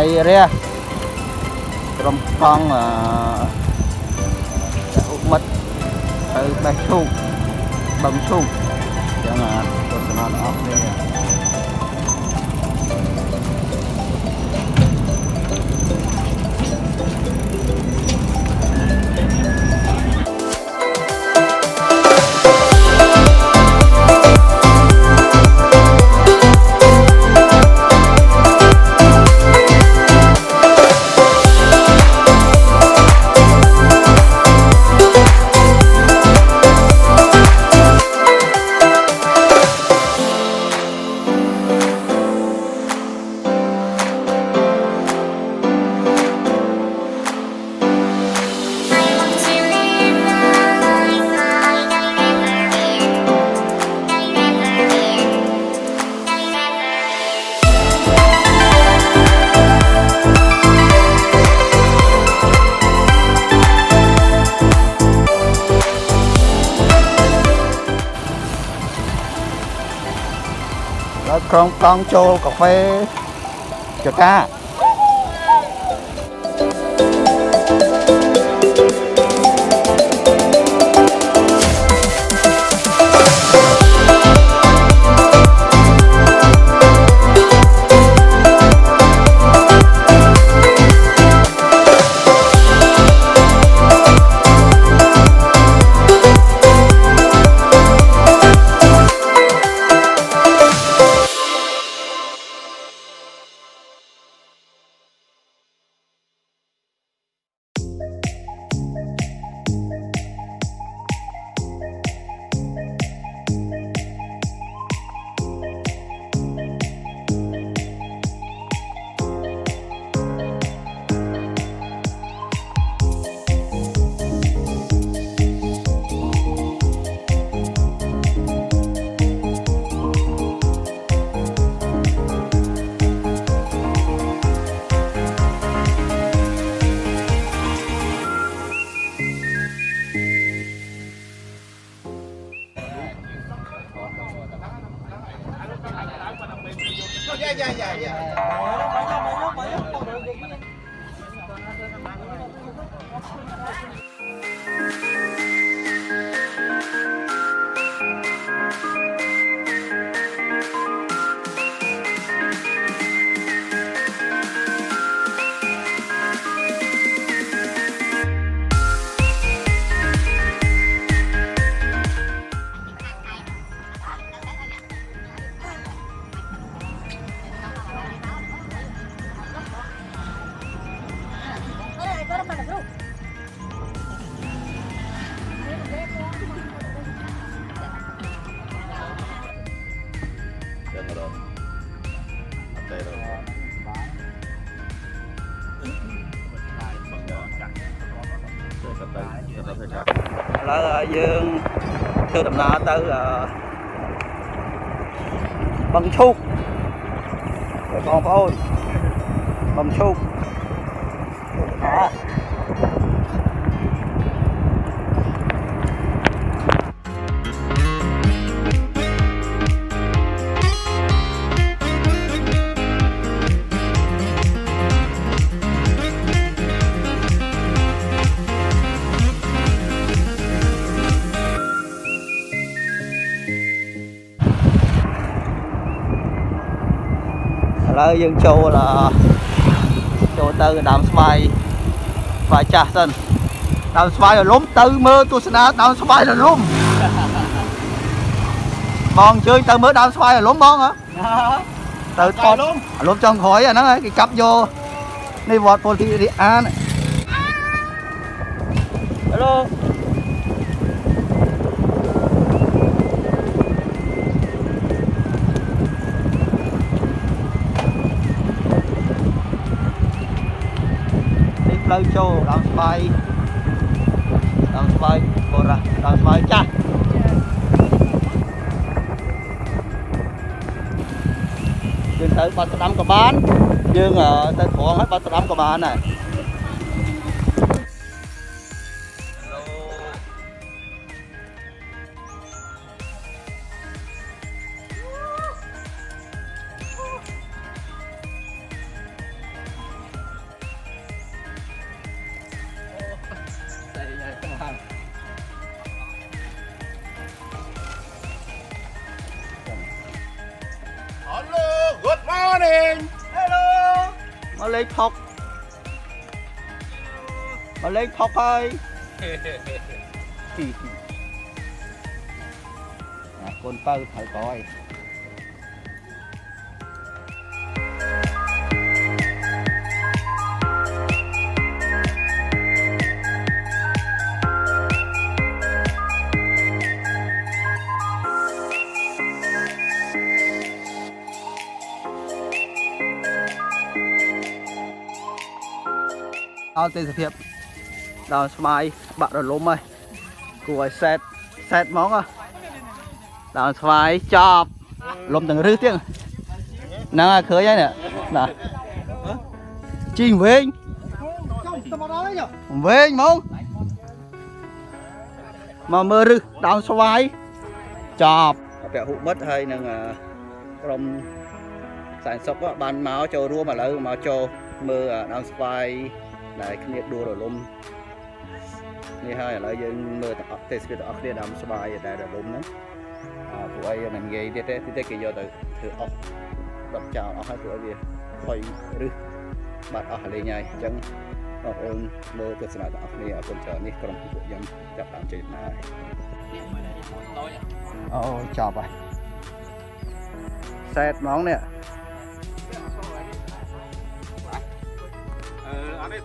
ថ្ងៃរះក្រុមកង់អឺឧមិត្តទៅបេះឈូកបឹងឈូកអញ្ចឹងអាទស្សនាអស់គ្នា ក្រុមកង់ចូលកាហ្វេចកា là dương thưa đầm nọ tới là bằng su còn phải ôi bằng su វយើងធ្វើដំណើរទៅអឺបឹងឈូកបងប្អូនបឹងឈូកអ่ ឥឡូវយើងចូលអចូលទៅដើមស្វាយ ស្វាយចាស់សិនដើមស្វាយរលំទៅមើលទស្សនាដើមស្វាយរលំបងអញ្ជើញទៅមើលដើមស្វាយរលំបងហ៎ទៅថតរលំចុងក្រោយអាហ្នឹងហ៎គេកាប់យកនេះវត្តពលទីរិអាន Hello ផ្លូវចូលដើមស្វាយដើមស្វាយបរះដើមស្វាយចាស់យើងទៅបាត់ស្ដាំក៏បានយើងអឺទៅត្រង់ហើយបាត់ស្ដាំក៏បានដែរ lấy phọc mà lấy phọc ơi con tơ thở coi អាកូនបើត្រូវក្រោយដល់ទេសភាពដល់ស្វាយបាក់រលំហើយគួរឲ្យសែតសែតហ្មងហ៎ដល់ស្វាយចប់លំទាំងរឹសទៀតហ្នឹងហើយឃើញហើយនេះណាជីងវែងវែងហ្មងមកមើលរឹសដើមស្វាយចប់ពាក់ហ៊ុមិត្តហើយនឹងក្រុមសែនសុកបានមកចូលរួមឥឡូវមកចូលមើលដើមស្វាយ ដែលគ្នាដួលរលំនេះហើយឥឡូវយើងមើលទាំងអស់ទេសភាពទាំងអស់គ្នាដើមស្បាយដែលរលំហ្នឹងអឺពួកអីមិនងាយទៀតទេទីទេគេយកទៅធ្វើអស់ដុតចោលអស់ហើយពួកអីវាខុយឬបាត់អស់លេងហើយអញ្ចឹងបងប្អូនមើលទស្សនាទាំងអស់គ្នាអរគុណច្រើននេះក្រុមពួកខ្ញុំចាប់តាមចេញណាអូចប់ហើយសែតហ្មងនេះ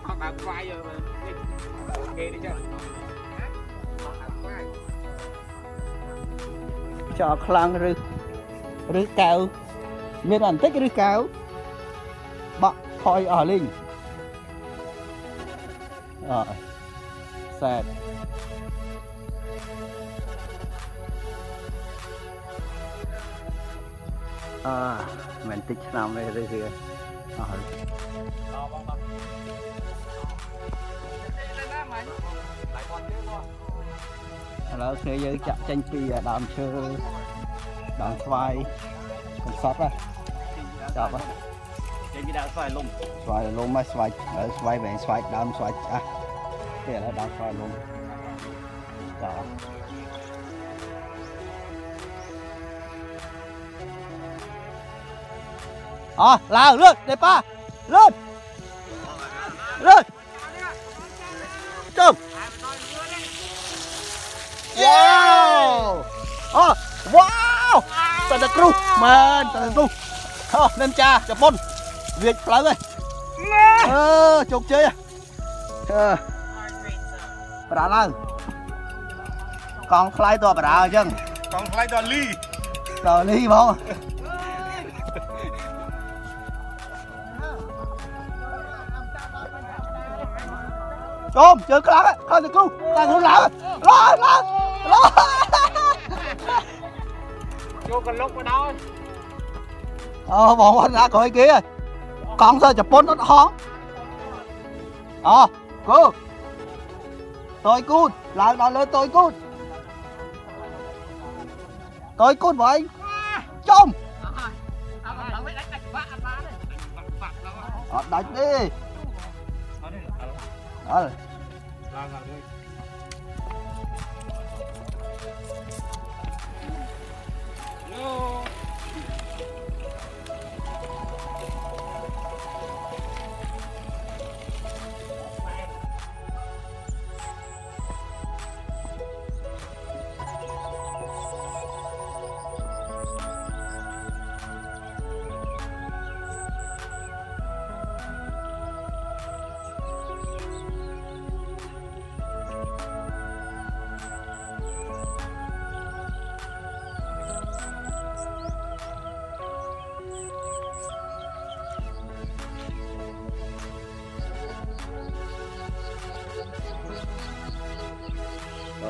អឺអត់ទេថតដើមស្វាយនេះគេនេះចឹងចោលខ្លាំងឬឬកៅមានបន្តិចឬកៅបាក់ថយអស់លេងអើសែតអើមិនតិចឆ្នាំទេឬគឺអស់ ឥឡូវគ្នាយើងចាក់ចេញពីដើមឈើដើមស្វាយកំសត់ហ៎ចាប់ហ៎ ចេញពីដើមស្វាយលំ ស្វាយលំហើយស្វាយហើយស្វាយវែងស្វាយដើមស្វាយចាស់ទេឥឡូវដើមស្វាយលំចាអោះឡើងលឿនទេប៉ាលឿនលឿន អូវ៉ាវតើតគ្រូមែនតើគ្រូអូនិនចាជប៉ុនវាចផ្លូវហើយអឺជោគជ័យហ៎អឺប្រាឡើងកង់ខ្លាយតបរាអញ្ចឹងកង់ខ្លាយដល់លីតលីបងចូលជើងខ្លាំងហើយខាងទៅគ្រូខាងគ្រូឡើងឡើងឡើងឡើងយកកលុកមកដល់អូបងប្អូនណាក្រោយគេហើយកង់សើជប៉ុនអត់ហងអូគូតយគូតឡើង vô cần lúc ở đó ờ bọn anh ra coi kia con sao chụp bốn nó hóng ờ cô. Tôi cút. Lại đó lên tôi cút. Tôi cút với anh. Chôm. Ờ, đánh đi. Ờ. Oh.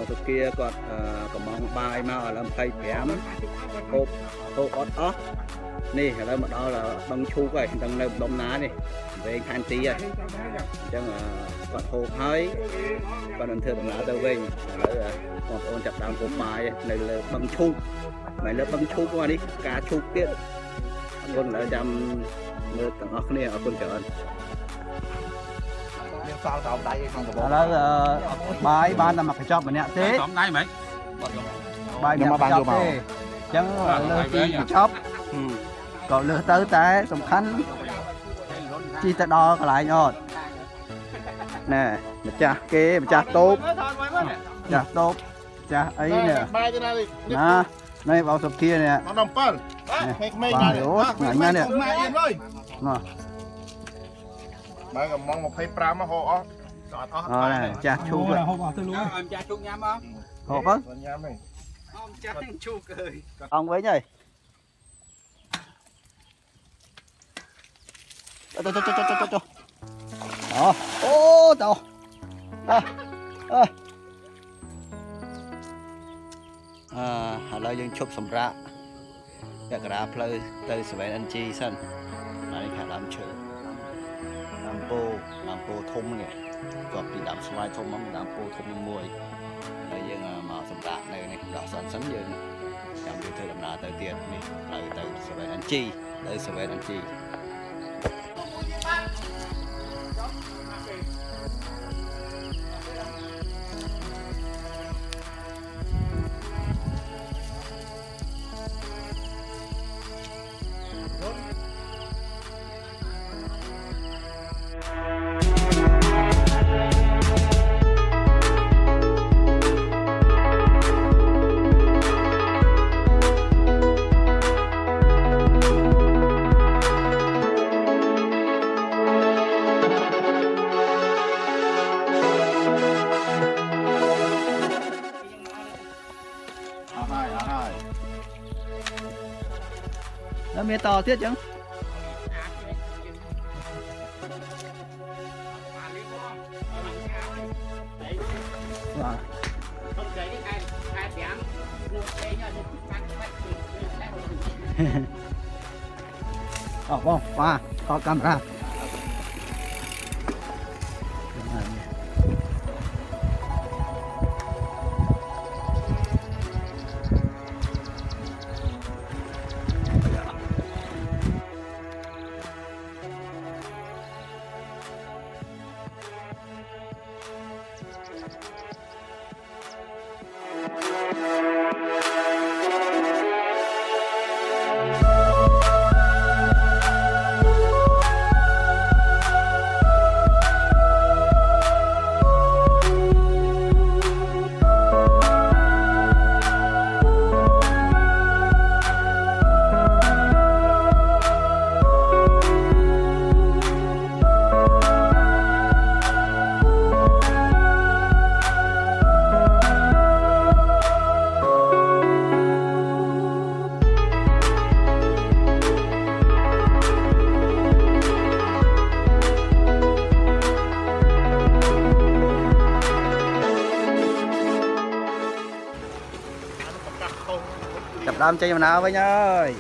សុគាគាត់អឺកំងបាយមកឥឡូវ25ហូបហូបអត់អស់នេះឥឡូវមកដល់ដងឈូកហើយដឹងនៅម្ដុំណានេះវែងខែនទីហើយអញ្ចឹងអឺគាត់ហូបហើយគាត់នឹងធ្វើដំណើរទៅវិញឥឡូវអឺបងប្អូនចាប់ដើមហូបបាយនៅលើបឹងឈូកមិនលើបឹងឈូកមកនេះការឈូកទៀតអរគុណឥឡូវចាំមើលទាំងអស់គ្នាអរគុណច្រើនមាន សល់តោមដៃក្នុងកាបូឥឡូវបាយបានតែមកកញ្ចប់ម្នាក់ទេតោមដៃហ្មងបាយខ្ញុំបានយកមកអញ្ចឹងលើទីកញ្ចប់ក៏លើសទៅតែសំខាន់ជជីទៅដល់កន្លែងអត់ណែម្ចាស់គេម្ចាស់តូបថតមួយមើលម្ចាស់តូបម្ចាស់អីនេះបាយទៅណានេះណានេះបោសុភានេះមកដល់7ក្មេងៗណានេះអូញ៉ាំនេះ ម៉ែអៀនអើយ ណោះ បើកំង25មកហូរអស់ក៏អត់អស់ អូនេះម្ចាស់ឈូកហ ហូបអស់ទៅលុយអមចាជុកញ៉ាំមក ូបទៅ ញ៉ាំនេះ អមចាជុកអើយ អង្គវិញហើយទៅទៅទៅទៅទៅទៅអូអូទៅអើអើអឺឥឡូវយើងឈប់សម្រាកពាក់កណ្ដាលផ្លូវទៅ 7NG សិនហើយនេះខាងដើមឈើ ដើមពោដើមពោធំនេះគាត់ពីដើមស្វាយធំមកដើមពោធំមួយហើយយើងមកសម្រាកនៅនេះដោះសិនសិនយើងចាំយើងធ្វើដំណើរទៅទៀតនេះផ្លូវទៅ 7NG ទៅ 7NG អស់ nó mê to thiết chứ. Ờ, ờ wow, wow, có camera. đâm cho vào nào với nhau ơi.